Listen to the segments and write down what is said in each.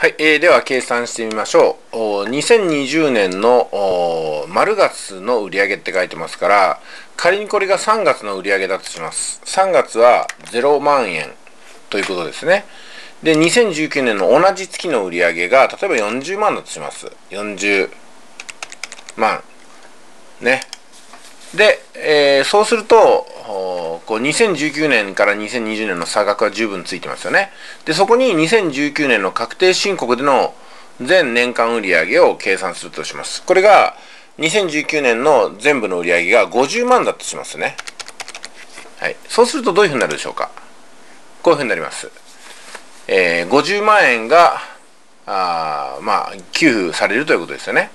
はい、えー、では計算してみましょう。2020年の丸月の売上って書いてますから、仮にこれが3月の売上だとします。3月は0万円ということですね。で、2019年の同じ月の売上が、例えば40万だとします。40万。ね。で、えー、そうすると、こう2019年から2020年の差額は十分ついてますよね。で、そこに2019年の確定申告での全年間売上を計算するとします。これが2019年の全部の売上が50万だとしますね。はい。そうするとどういうふうになるでしょうか。こういうふうになります。えー、50万円が、あまあ、給付されるということですよね。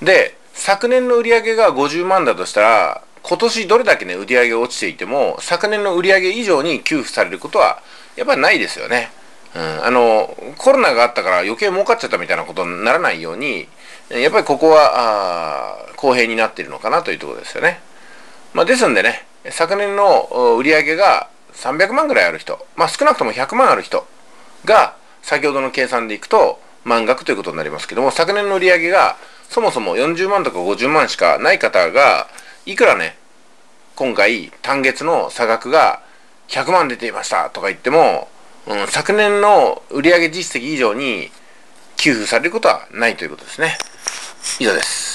で、昨年の売上が50万だとしたら、今年どれだけね、売り上げ落ちていても、昨年の売り上げ以上に給付されることは、やっぱりないですよね。うん、あの、コロナがあったから余計儲かっちゃったみたいなことにならないように、やっぱりここは、あ公平になっているのかなというところですよね。まあ、ですんでね、昨年の売り上げが300万ぐらいある人、まあ、少なくとも100万ある人が、先ほどの計算でいくと、満額ということになりますけども、昨年の売り上げがそもそも40万とか50万しかない方が、いくらね、今回単月の差額が100万出ていましたとか言っても、うん、昨年の売上実績以上に給付されることはないということですね。以上です。